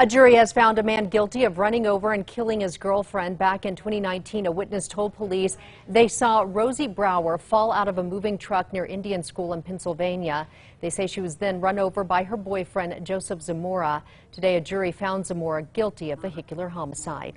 A jury has found a man guilty of running over and killing his girlfriend back in 2019. A witness told police they saw Rosie Brower fall out of a moving truck near Indian School in Pennsylvania. They say she was then run over by her boyfriend, Joseph Zamora. Today, a jury found Zamora guilty of vehicular homicide.